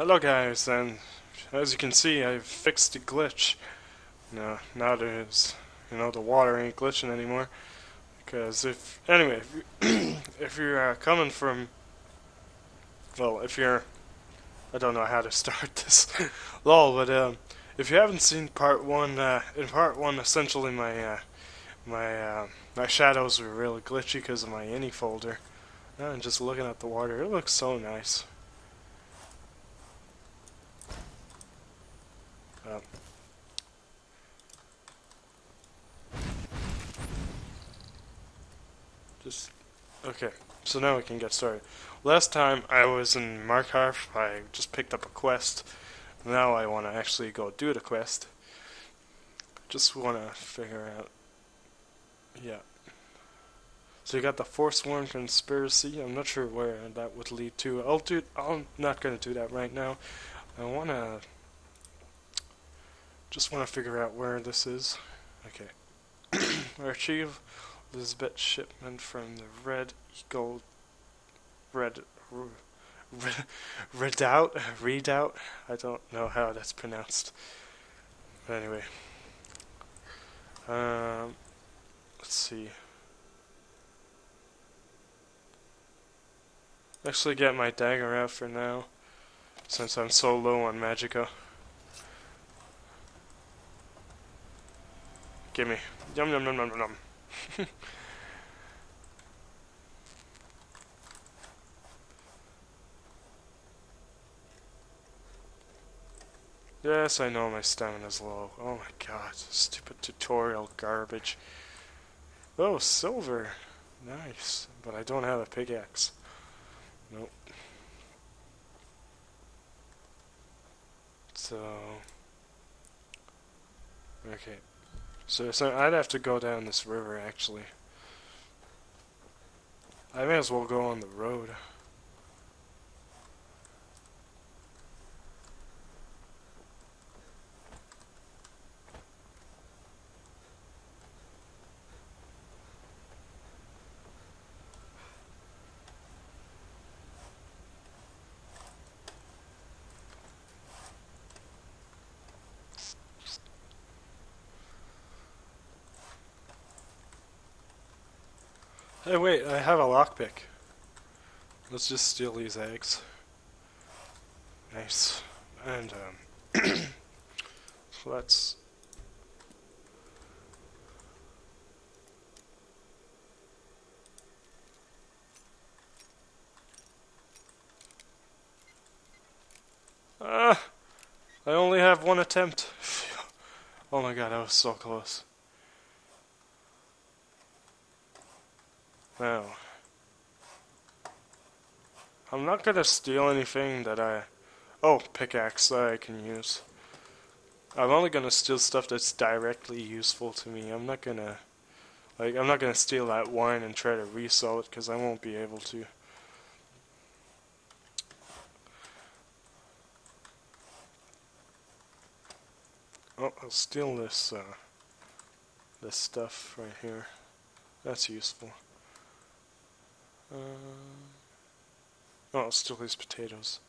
Hello guys, and as you can see I've fixed the glitch. No, now there's, you know, the water ain't glitching anymore. Because if, anyway, if you're uh, coming from, well, if you're, I don't know how to start this, lol, but um, if you haven't seen part one, uh, in part one essentially my, uh, my, uh, my shadows were really glitchy because of my ini folder. And just looking at the water, it looks so nice. Um, just okay. So now we can get started. Last time I was in Markarth, I just picked up a quest. Now I want to actually go do the quest. Just want to figure out. Yeah. So you got the Forsworn conspiracy. I'm not sure where that would lead to. I'll do. I'm not gonna do that right now. I wanna just want to figure out where this is. Okay. Archive Elizabeth shipment from the Red Eagle. Red. Red Redoubt? Redoubt? I don't know how that's pronounced. But anyway. Um, let's see. Actually get my dagger out for now, since I'm so low on magicka. Gimme. Yum yum yum yum yum. yes, I know my stamina's low. Oh my god, stupid tutorial garbage. Oh, silver. Nice. But I don't have a pickaxe. Nope. So... Okay. So, so I'd have to go down this river, actually. I may as well go on the road. Hey, wait, I have a lockpick. Let's just steal these eggs. Nice. And, um, so let's... Ah! I only have one attempt. oh my god, I was so close. Now, I'm not gonna steal anything that I... Oh, pickaxe that I can use. I'm only gonna steal stuff that's directly useful to me. I'm not gonna... Like, I'm not gonna steal that wine and try to resell it, because I won't be able to. Oh, I'll steal this, uh, this stuff right here. That's useful. Uh, oh, still these potatoes.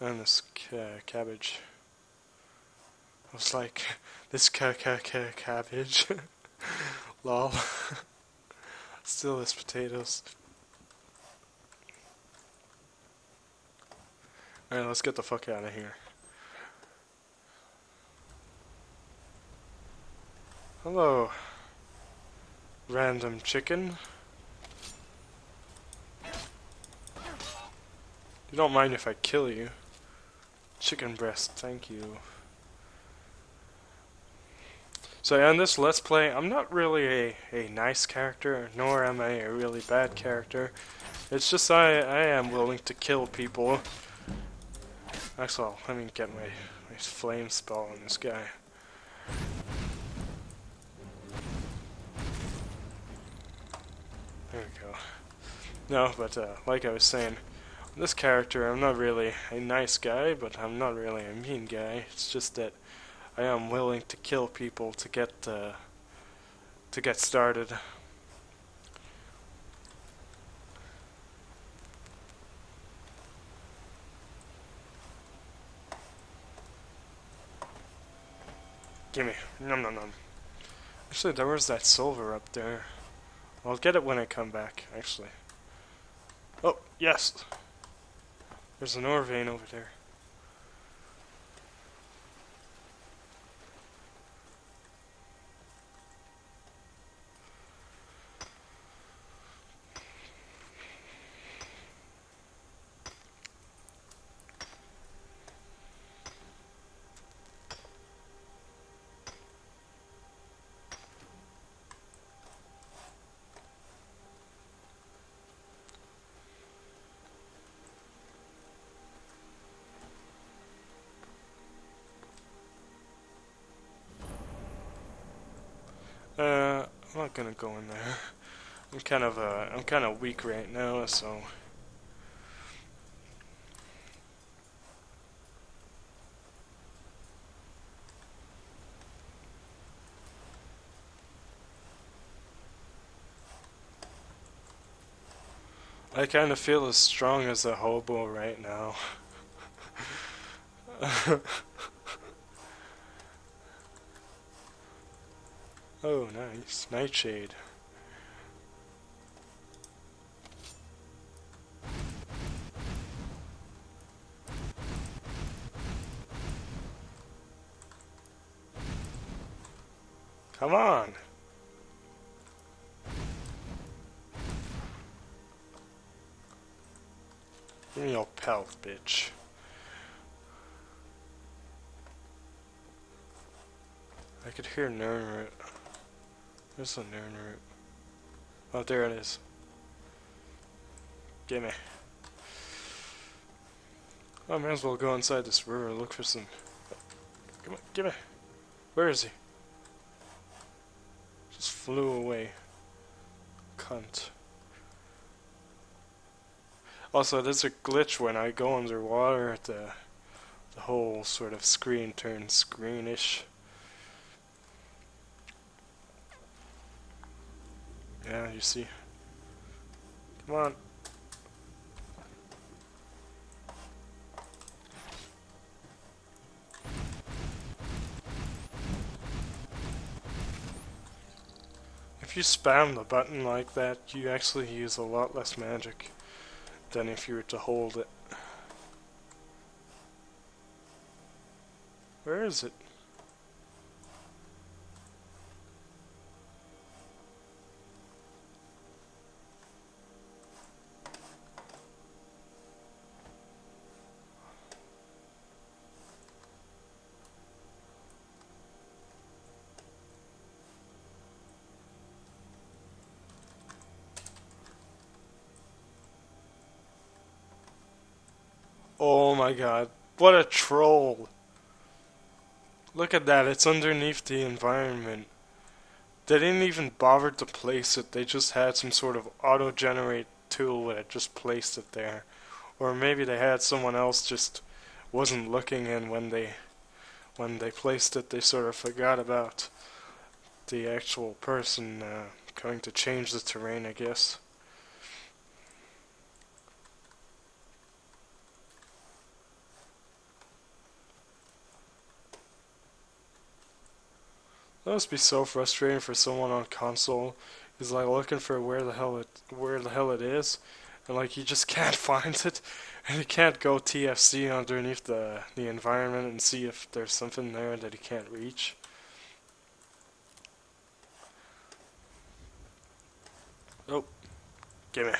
And this ca cabbage. I was like, this ca ca ca cabbage. Lol. still this potatoes. Alright, let's get the fuck out of here. Hello, random chicken. You don't mind if I kill you. Chicken breast, thank you. So on this Let's Play, I'm not really a, a nice character, nor am I a really bad character. It's just I, I am willing to kill people. Actually, let me get my, my flame spell on this guy. There we go. No, but uh, like I was saying, this character, I'm not really a nice guy, but I'm not really a mean guy. It's just that I am willing to kill people to get uh, to get started. Gimme. Nom nom nom. Actually, there was that silver up there. I'll get it when I come back, actually. Oh, yes! There's an ore vein over there. Not gonna go in there. I'm kind of uh, I'm kind of weak right now, so. I kind of feel as strong as a hobo right now. Oh, nice. Nightshade. Come on! Give me your pelt, bitch. I could hear Nirnroot. There's a Nirnroot. Oh, there it is. Gimme. I might as well go inside this river and look for some... Come on, gimme. Where is he? Just flew away. Cunt. Also, there's a glitch when I go underwater, the, the whole sort of screen turns greenish. Yeah, you see. Come on. If you spam the button like that, you actually use a lot less magic than if you were to hold it. Where is it? Oh my god. What a troll. Look at that, it's underneath the environment. They didn't even bother to place it, they just had some sort of auto-generate tool that just placed it there. Or maybe they had someone else just wasn't looking and when they when they placed it they sort of forgot about the actual person uh, going to change the terrain I guess. That must be so frustrating for someone on console. He's like looking for where the hell it where the hell it is, and like he just can't find it, and he can't go TFC underneath the the environment and see if there's something there that he can't reach. Oh, gimme.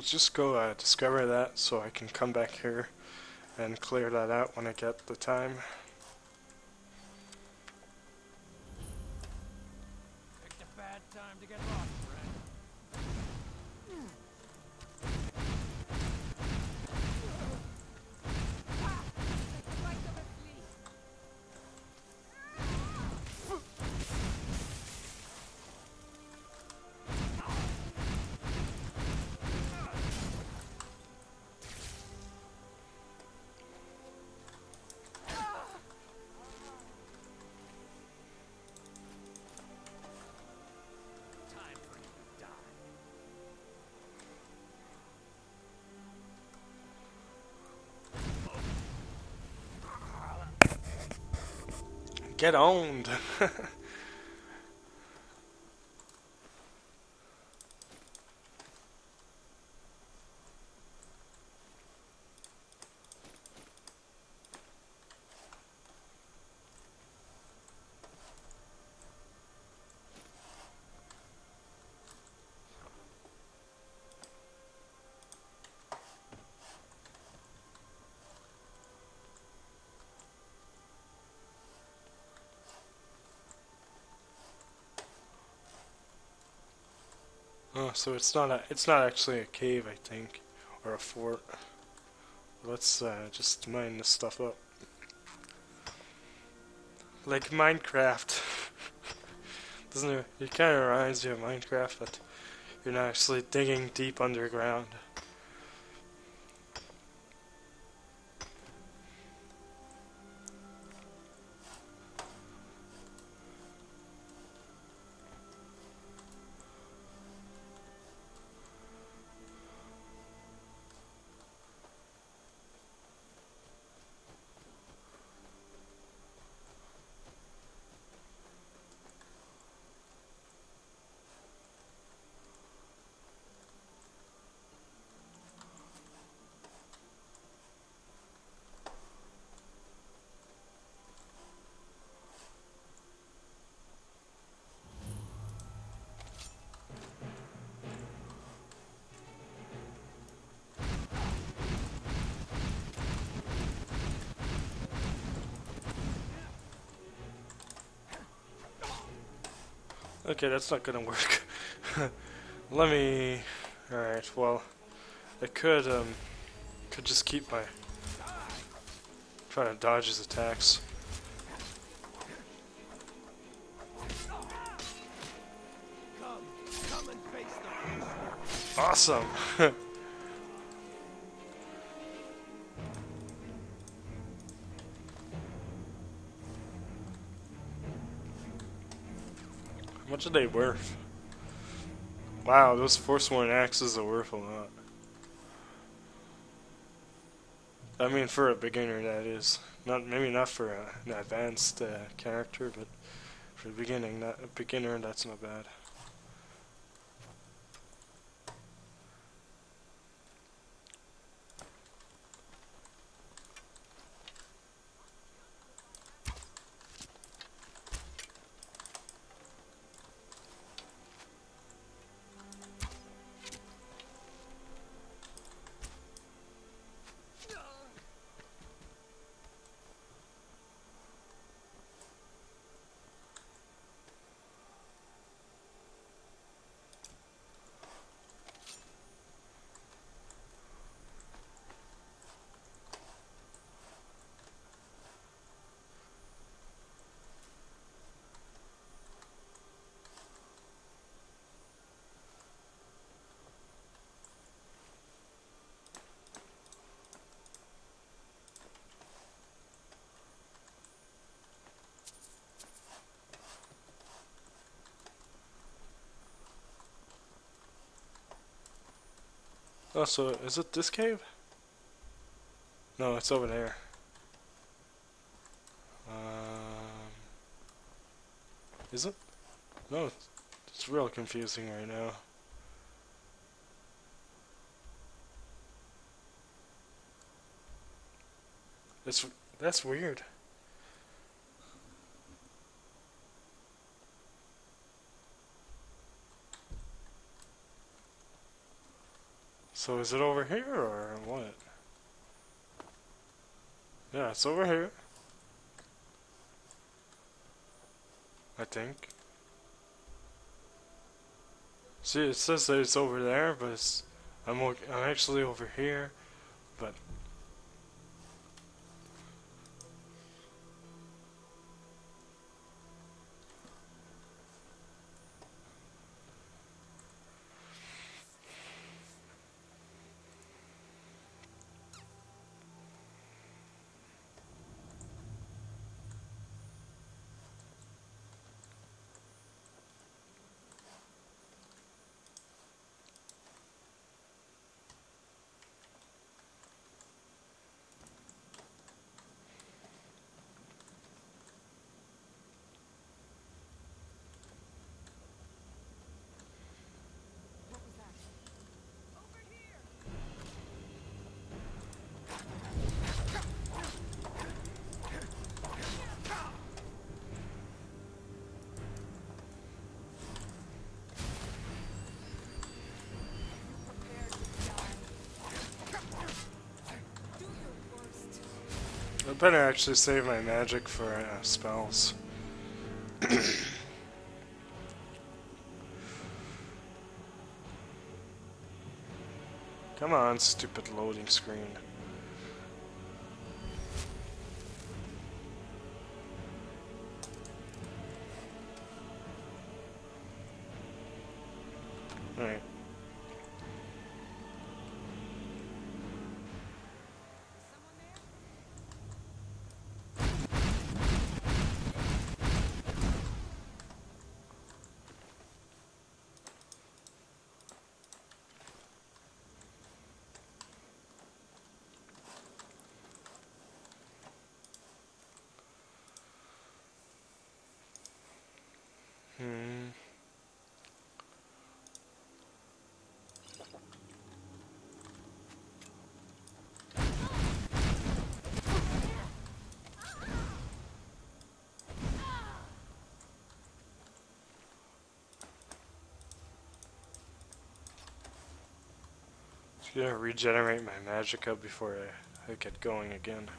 Let's just go uh, discover that so I can come back here and clear that out when I get the time. Get owned! oh, so it's not a, it's not actually a cave, I think, or a fort. Let's uh, just mine this stuff up. Like Minecraft. Doesn't it? It kind of reminds you of Minecraft, but you're not actually digging deep underground. Okay, that's not gonna work. Let me. Alright, well, I could, um, could just keep my. trying to dodge his attacks. Awesome! much are they worth? Wow, those Forsworn axes are worth a lot. I mean, for a beginner, that is. Not maybe not for a, an advanced uh, character, but for a beginning, that a beginner, that's not bad. Oh, so is it this cave? No, it's over there. Um, is it? No, it's, it's real confusing right now. That's that's weird. So is it over here or what? Yeah, it's over here. I think. See, it says that it's over there, but I'm I'm actually over here, but better actually save my magic for uh, spells. Come on, stupid loading screen. Gonna regenerate my magicka before I, I get going again.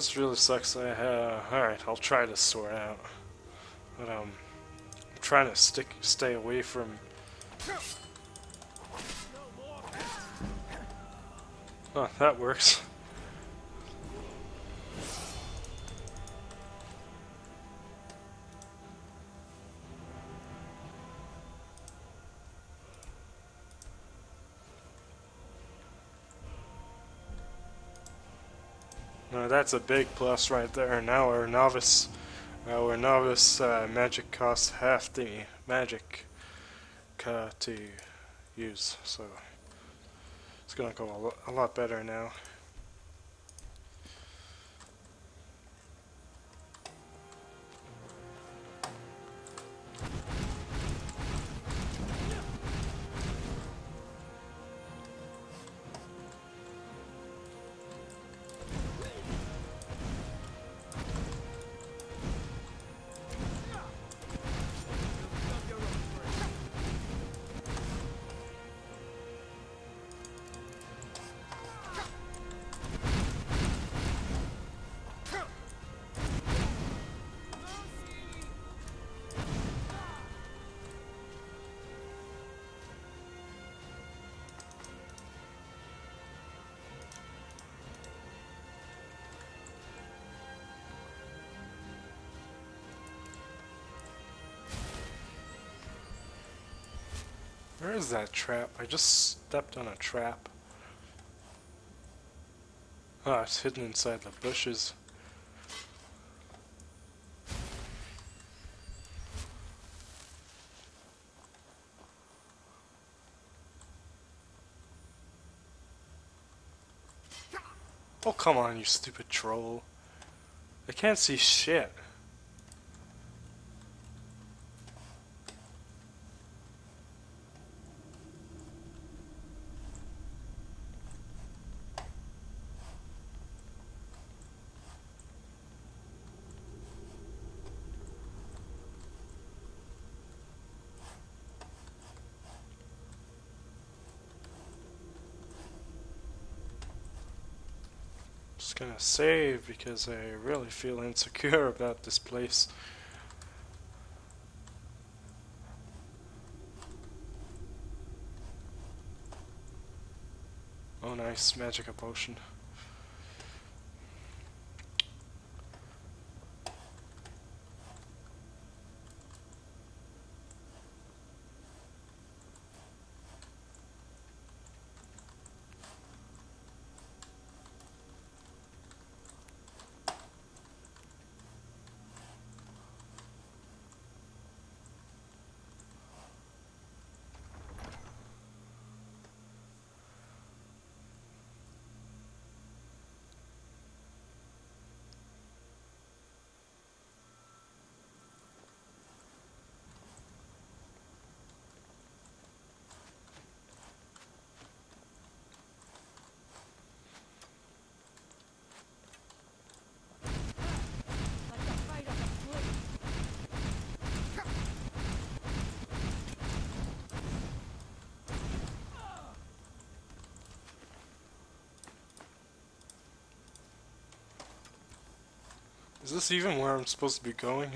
This really sucks. I uh, all right. I'll try to sort out, but um, I'm trying to stick, stay away from. Oh, that works. That's a big plus right there. Now our novice, our novice uh, magic costs half the magic to use, so it's gonna go a lot better now. Where is that trap? I just stepped on a trap. Ah, it's hidden inside the bushes. Oh, come on, you stupid troll. I can't see shit. Save because I really feel insecure about this place. Oh nice, magic potion. Is this even where I'm supposed to be going?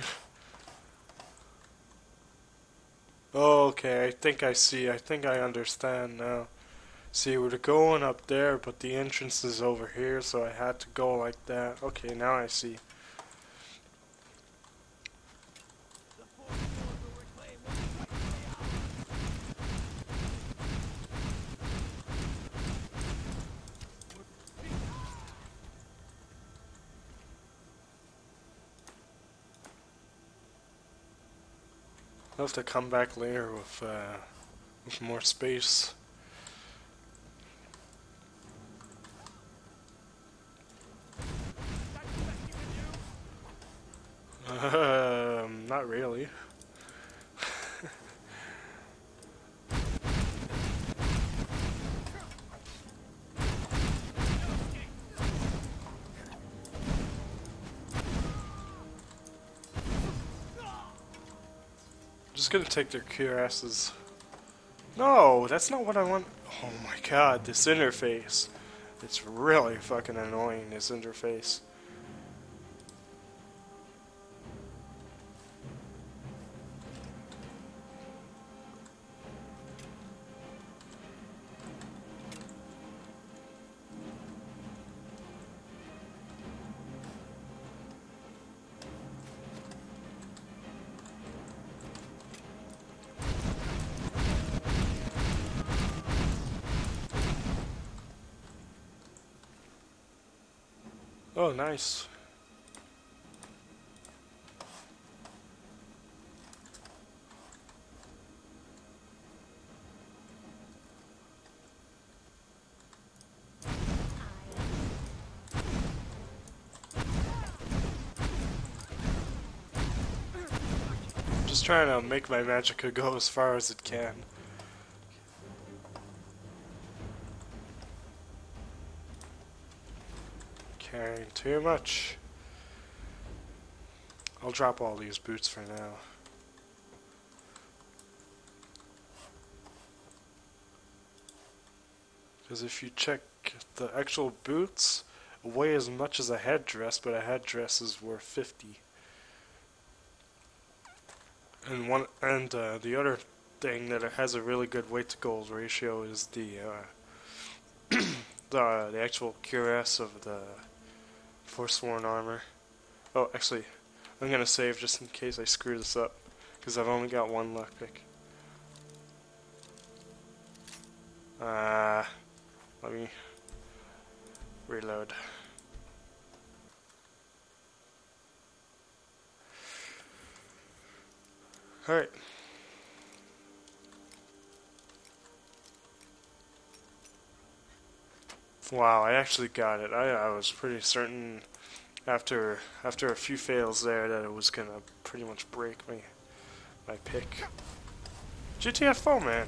okay, I think I see. I think I understand now. See, we're going up there, but the entrance is over here, so I had to go like that. Okay, now I see. The Forsworn will reclaim what is rightfully ours. I'll have to come back later with, uh, with more space. Gonna take their cuirasses. No, that's not what I want. Oh my god, this interface. It's really fucking annoying, this interface. Oh, nice. Just trying to make my magicka go as far as it can. Carrying too much. I'll drop all these boots for now. Because if you check the actual boots, weigh as much as a headdress, but a headdress is worth 50. And one and uh, the other thing that it has a really good weight to gold ratio is the uh, the the actual cuirass of the Forsworn armor. Oh, actually, I'm gonna save just in case I screw this up, because I've only got one luck pick. Uh, let me reload. Alright. Wow, I actually got it. I, I was pretty certain after after a few fails there that it was gonna pretty much break me my pick. GTFO man.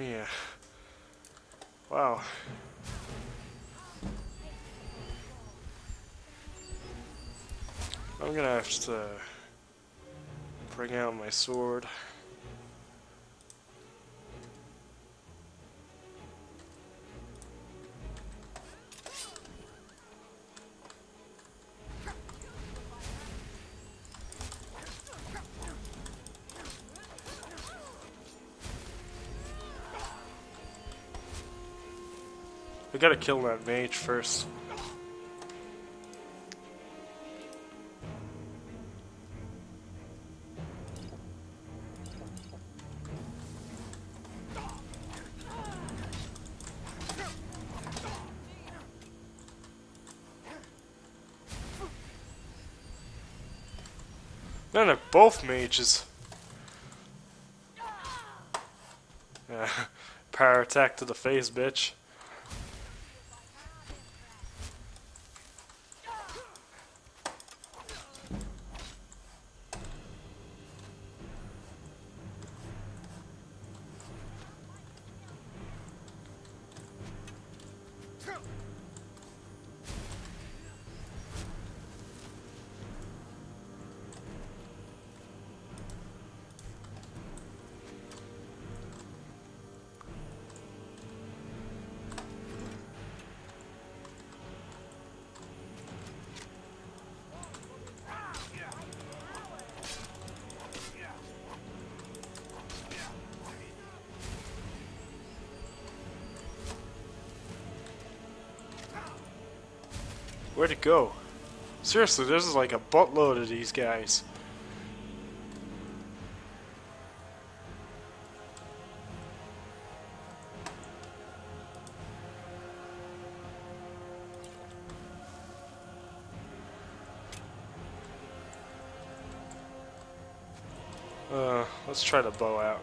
Yeah. Wow. I'm gonna have to bring out my sword. We gotta kill that mage first. No, they're both mages. Yeah. Power attack to the face, bitch. Go? Seriously, there's like a buttload of these guys. Uh, let's try the bow out.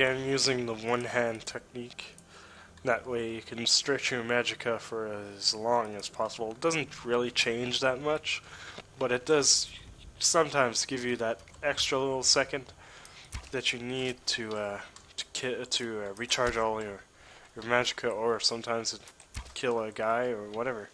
Again, using the one hand technique. That way you can stretch your magicka for as long as possible. It doesn't really change that much, but it does sometimes give you that extra little second that you need to uh, to, to uh, recharge all your your magicka, or sometimes to kill a guy or whatever.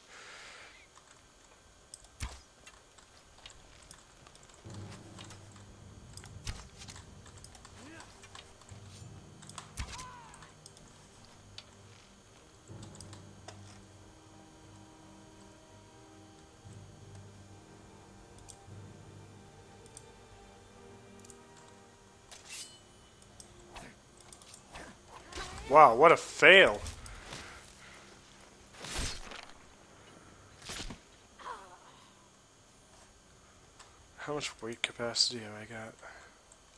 Wow, what a fail. How much weight capacity have I got?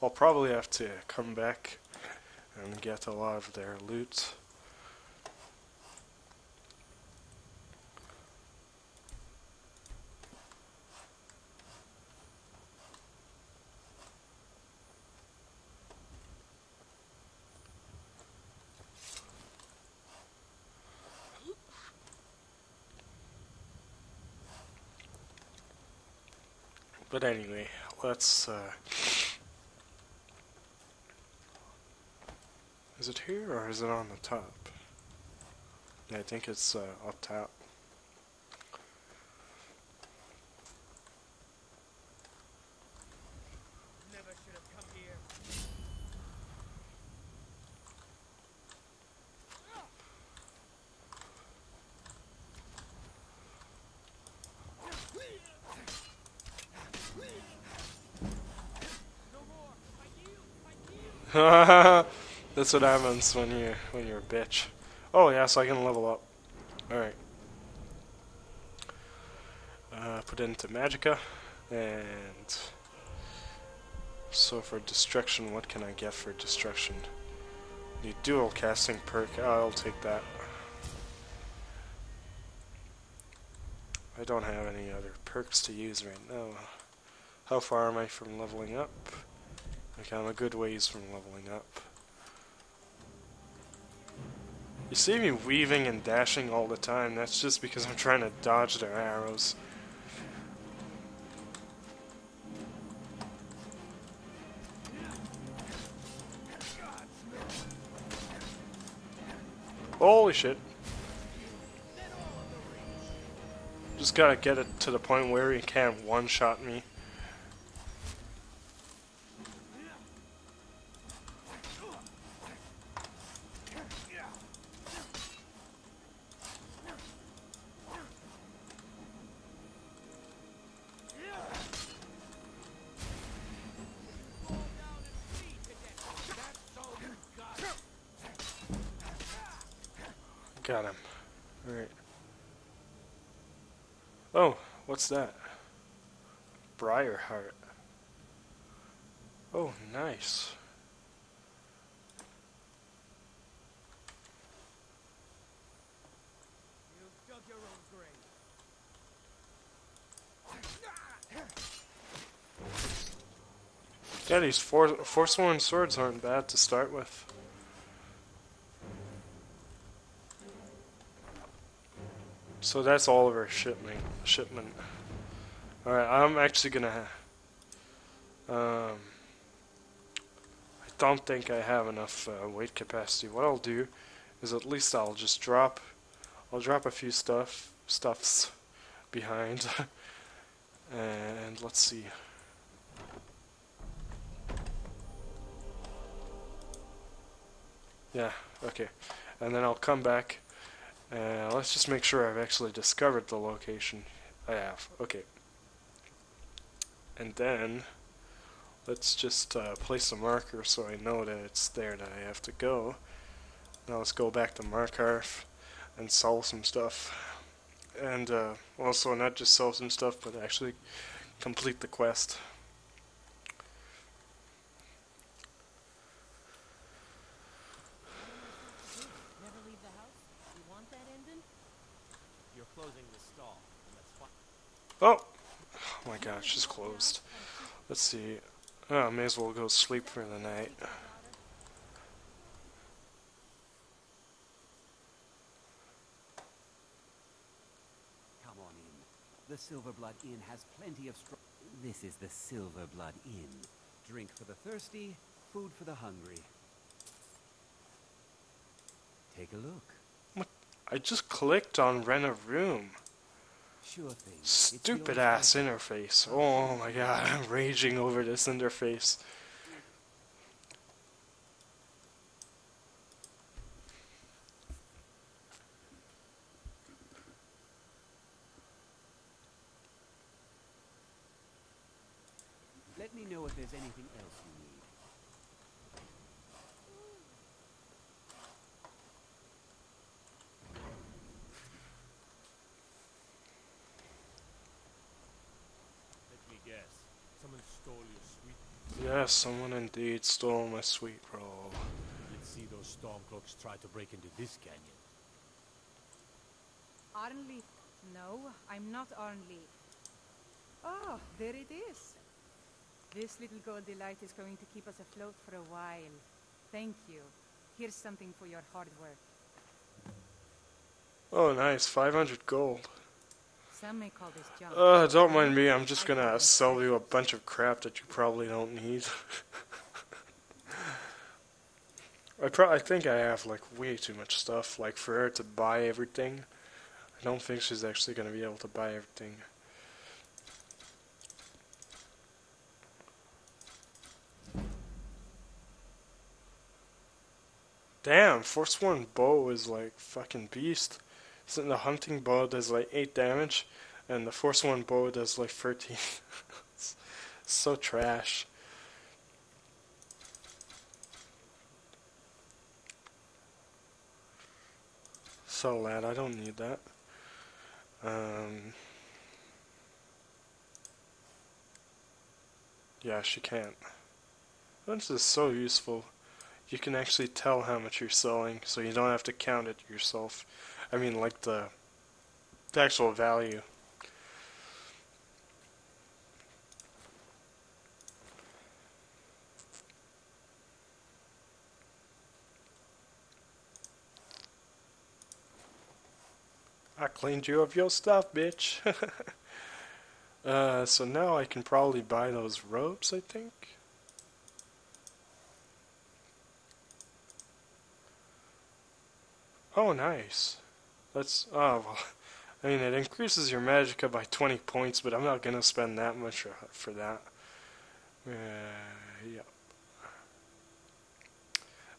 I'll probably have to come back and get a lot of their loot. But anyway, let's, uh... Is it here, or is it on the top? Yeah, I think it's, uh, up top. That's what happens when you when you're a bitch. Oh yeah, so I can level up. All right. Uh, put it into Magicka, and so for destruction, what can I get for destruction? The dual casting perk. I'll take that. I don't have any other perks to use right now. How far am I from leveling up? Okay, I'm a good ways from leveling up. You see me weaving and dashing all the time, that's just because I'm trying to dodge their arrows. Holy shit. Just gotta get it to the point where he can't one-shot me. Oh, what's that? Briarheart. Oh, nice. Yeah, these four Forsworn swords aren't bad to start with. So that's all of our shipment. Shipment. All right, I'm actually gonna. Um, I don't think I have enough uh, weight capacity. What I'll do is at least I'll just drop. I'll drop a few stuff stuffs behind, and let's see. Yeah, okay. And then I'll come back. Uh, let's just make sure I've actually discovered the location. I have. Okay. And then let's just uh, place a marker so I know that it's there that I have to go. Now let's go back to Markarth and sell some stuff. And uh, also not just sell some stuff, but actually complete the quest. Never leave the house? You want that ending? You're closing the stall, and that's fine. Oh! Oh my gosh, it's closed. Let's see. Oh, I may as well go sleep for the night. Come on in. The Silverblood Inn has plenty of str- This is the Silverblood Inn. Drink for the thirsty, food for the hungry. Take a look. What? I just clicked on rent a room. Stupid ass interface. Oh my god, I'm raging over this interface. Let me know if there's anything else you need. Let me guess. Someone stole your sweet. Yes, someone indeed stole my sweet roll. Let's see those stormcloaks try to break into this canyon. Arnleif. No, I'm not Arnleif. Oh, there it is. This little gold delight is going to keep us afloat for a while. Thank you. Here's something for your hard work. Oh, nice, 500 gold. Some may call this. Uh, don't mind me, I'm just gonna sell you a bunch of crap that you probably don't need. I pro- I think I have like way too much stuff, like for her to buy everything. I don't think she's actually gonna be able to buy everything. Damn, Forsworn bow is like fucking beast. So the hunting bow does like 8 damage, and the Forsworn bow does like 13. so trash. So lad, I don't need that. Um, yeah, she can't. This is so useful. You can actually tell how much you're selling, so you don't have to count it yourself. I mean, like the, the actual value. I cleaned you of your stuff, bitch. uh, so now I can probably buy those robes, I think. Oh, nice. That's, oh, well, I mean, it increases your magicka by 20 points, but I'm not gonna spend that much for, that. Uh, yeah.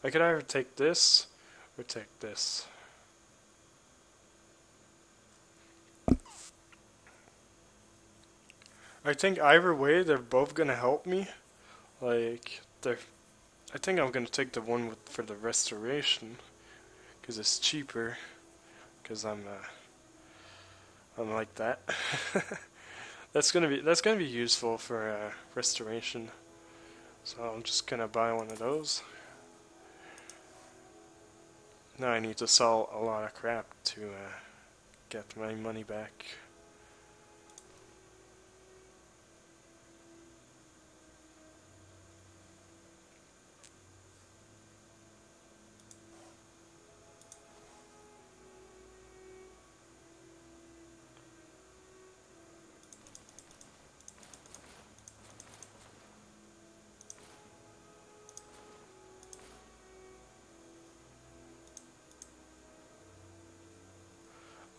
I could either take this, or take this. I think either way, they're both gonna help me. Like, they're. I think I'm gonna take the one with for the restoration, cause it's cheaper. Cause I'm, uh, I'm like that. that's gonna be that's gonna be useful for uh, restoration. So I'm just gonna buy one of those. Now I need to sell a lot of crap to uh, get my money back.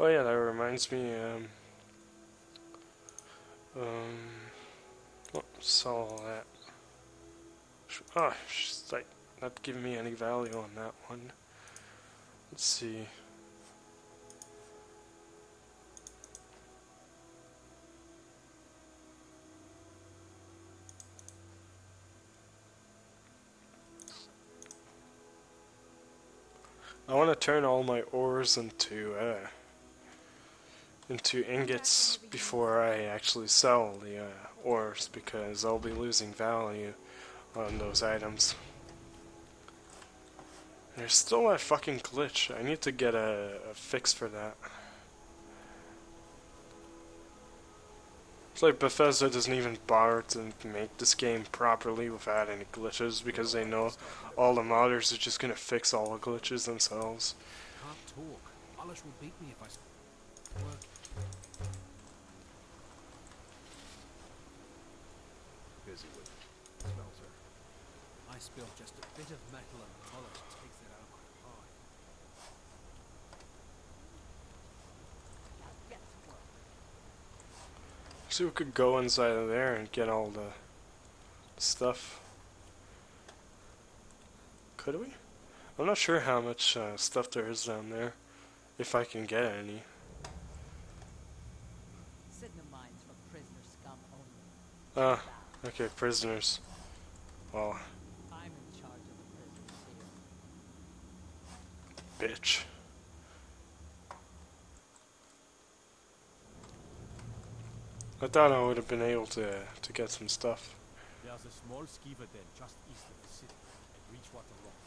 Oh yeah, that reminds me, um, um, saw all that. Ah, she's like, not giving me any value on that one. Let's see. I want to turn all my ores into, uh, into ingots before I actually sell the uh, ores because I'll be losing value on those items. There's still that fucking glitch. I need to get a, a fix for that. It's like Bethesda doesn't even bother to make this game properly without any glitches because they know all the modders are just gonna fix all the glitches themselves. Can't talk. Will beat me if I s- work. Busy with smelter. I spill just a bit of metal and Mulush takes it out of my pie. So we could go inside of there and get all the stuff. Could we? I'm not sure how much uh, stuff there is down there. If I can get any. Cidhna mines okay, prisoners. Well, I'm in charge of the prisoners here. bitch. I thought I would have been able to to get some stuff. There's a small just east of the city, at Reachwater Rock.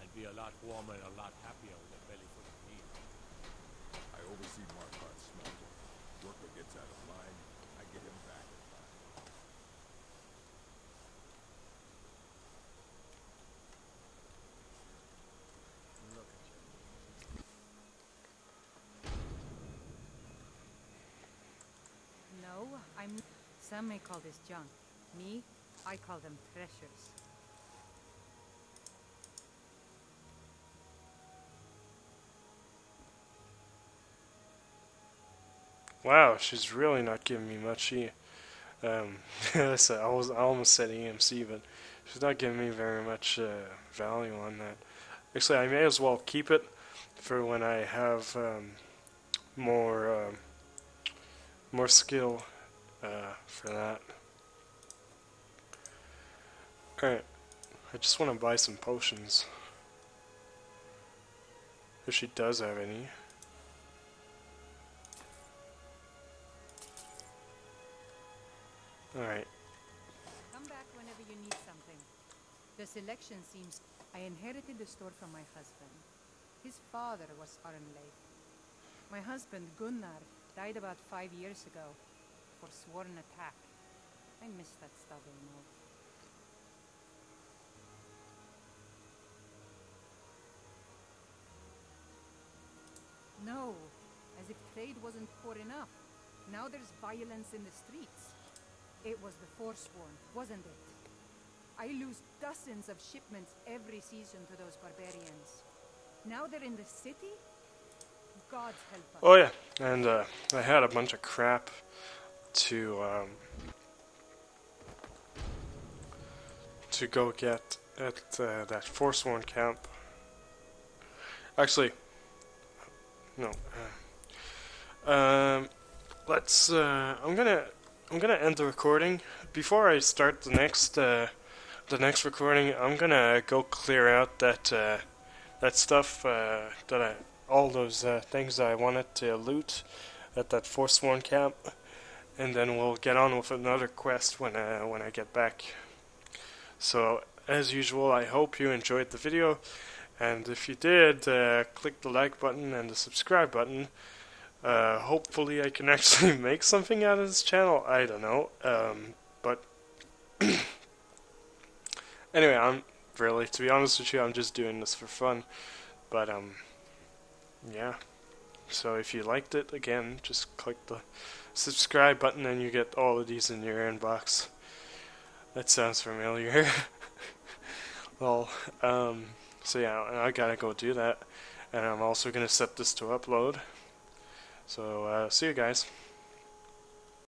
I'd be a lot warmer and a lot happier with a belly full of meat. I oversee Markarth's smelter. Worker gets out of line, I get him back in line. Look at you. No, I'm. Some may call this junk. Me, I call them treasures. Wow, she's really not giving me much. She, um, I was I almost said EMC, but she's not giving me very much uh, value on that. Actually, I may as well keep it for when I have um, more um, more skill uh, for that. Alright, I just want to buy some potions. If she does have any. Alright. Come back whenever you need something. The selection seems... I inherited the store from my husband. His father was Arnleif. My husband, Gunnar, died about five years ago. Forsworn attack. I miss that stubborn oath. No, as if trade wasn't poor enough. Now there's violence in the streets. It was the Forsworn, wasn't it? I lose dozens of shipments every season to those barbarians. Now they're in the city? God's help us. Oh yeah, and uh, I had a bunch of crap to um, to go get at uh, that Forsworn camp. Actually, no. Uh, um, let's. Uh, I'm gonna. I'm gonna end the recording before I start the next. Uh, the next recording. I'm gonna go clear out that. Uh, that stuff uh, that I all those uh, things I wanted to loot at that Forsworn camp, and then we'll get on with another quest when uh, when I get back. So as usual, I hope you enjoyed the video, and if you did, uh, click the like button and the subscribe button. Uh, hopefully, I can actually make something out of this channel. I don't know, um, but anyway, I'm really to be honest with you, I'm just doing this for fun. But um yeah. So if you liked it, again, just click the subscribe button and you get all of these in your inbox. That sounds familiar. well, um, so yeah, I gotta go do that. And I'm also gonna set this to upload. So, uh, see you guys.